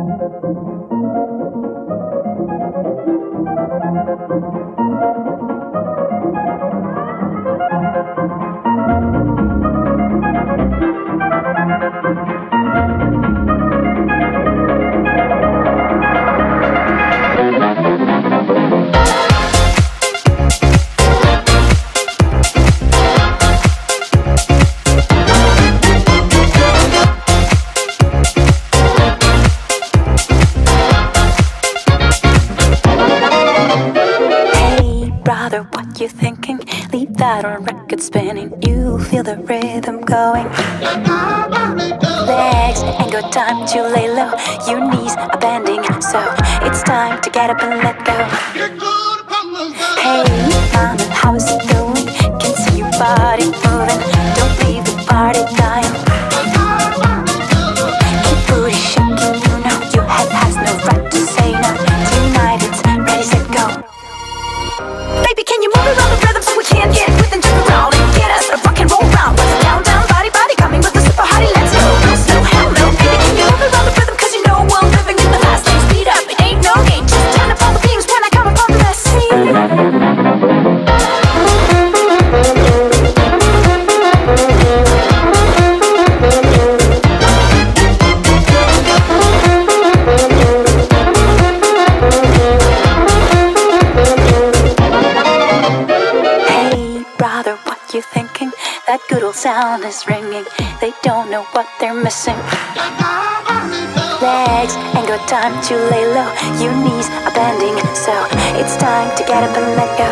Hey, That on record spinning. You feel the rhythm going. Legs ain't got time to lay low. Your knees are bending, so it's time to get up and let go. Hey, mama, how is it going? Can see your body moving. Don't leave the party dying. Sound is ringing. They don't know what they're missing. Legs ain't got time to lay low. Your knees are bending, so it's time to get up and let go.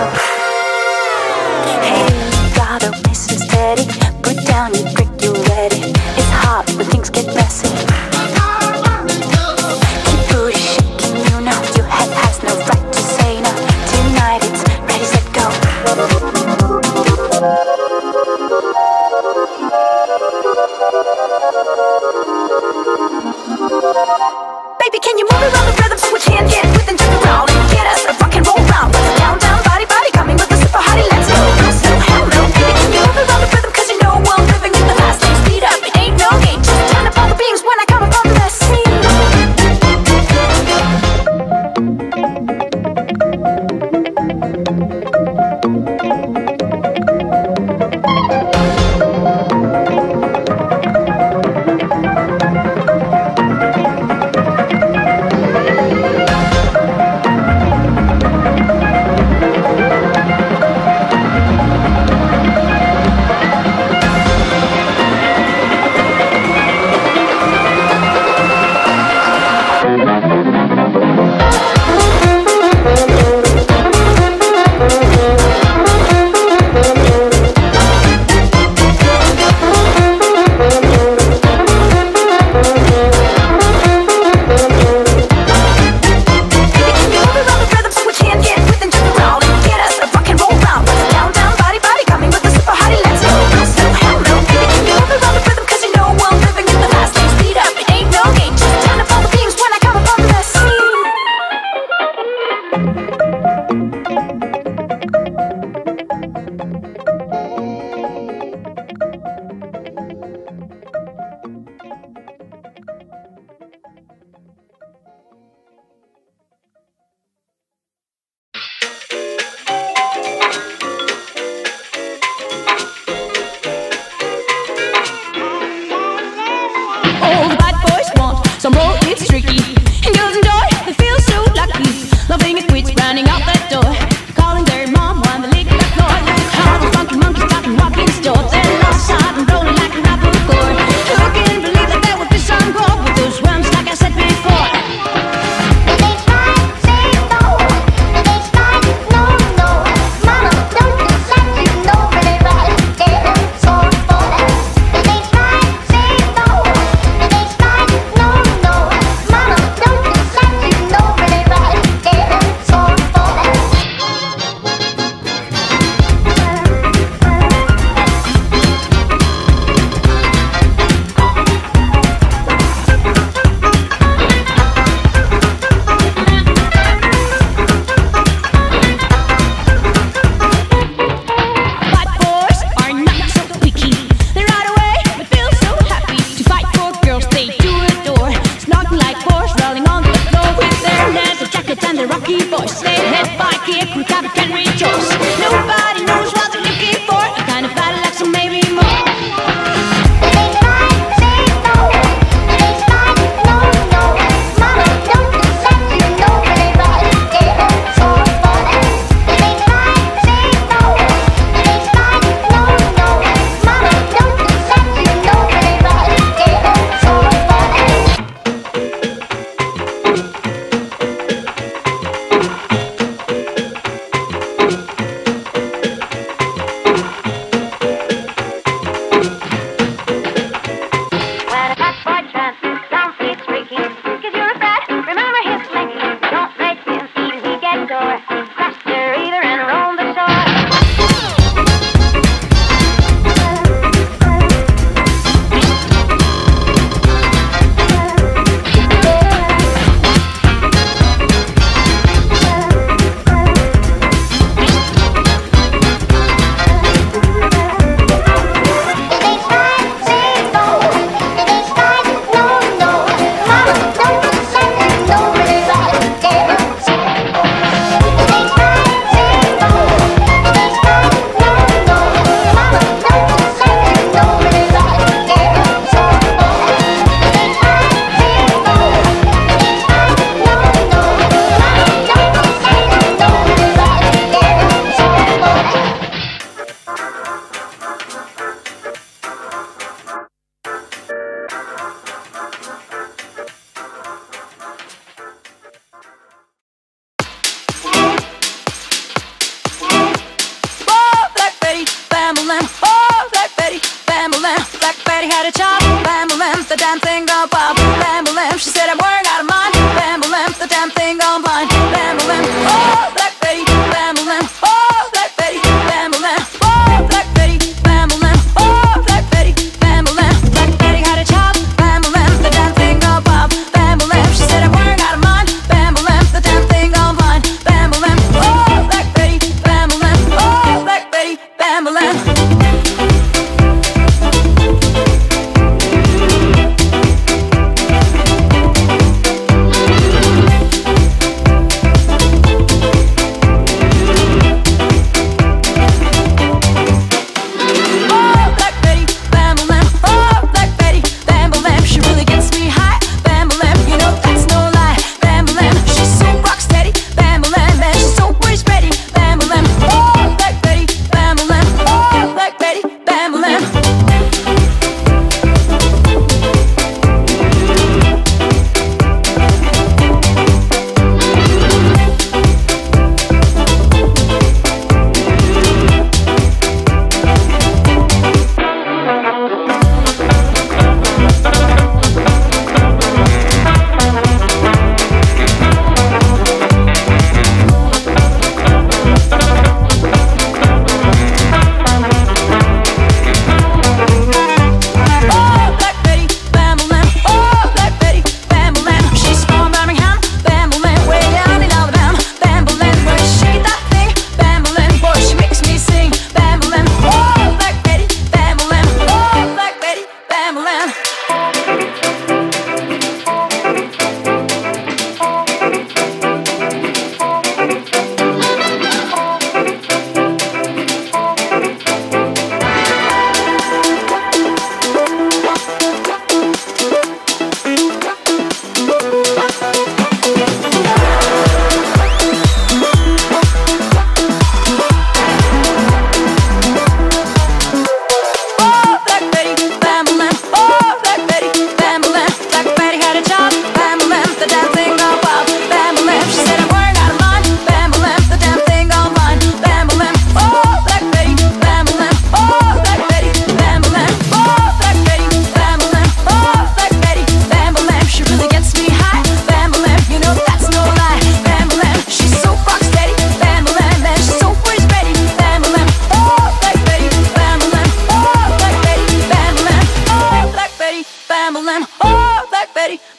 Hey, brother, listen steady. Put down your drink,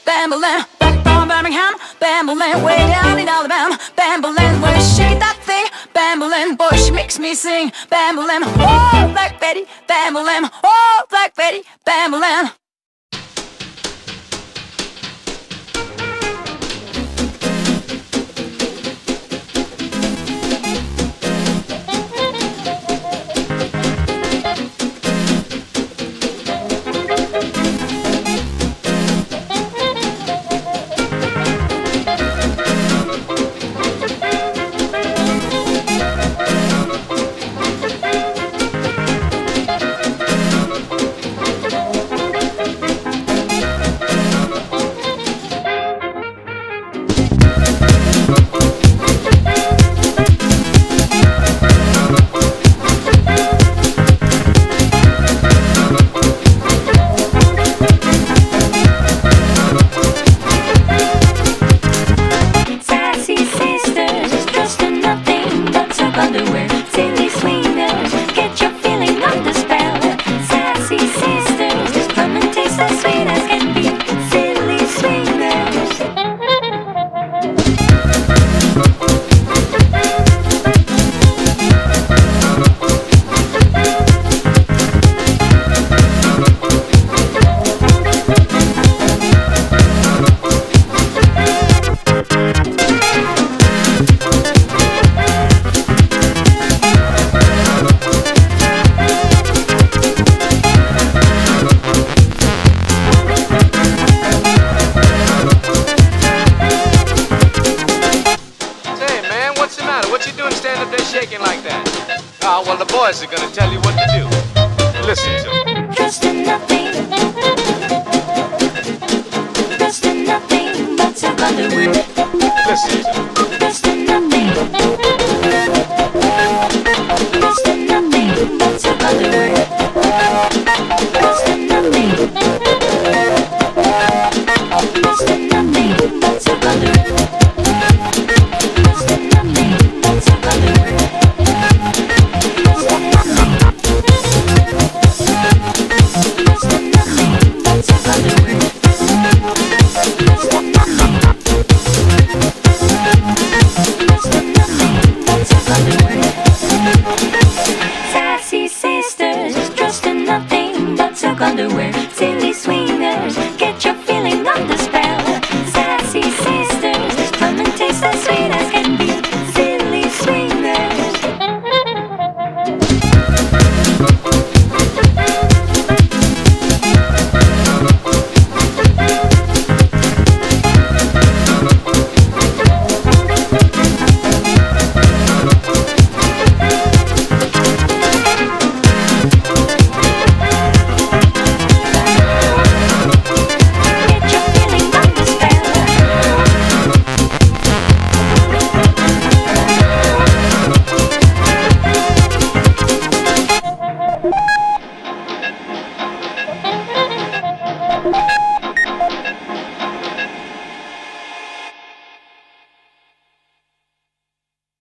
Bambolam, back from Birmingham. Bambolam, way down in Alabama. Bambolam, when she shake that thing? Bambolam, boy, she makes me sing. Bambolam, oh, Black Betty. Bambolam, oh, Black Betty. Bambolam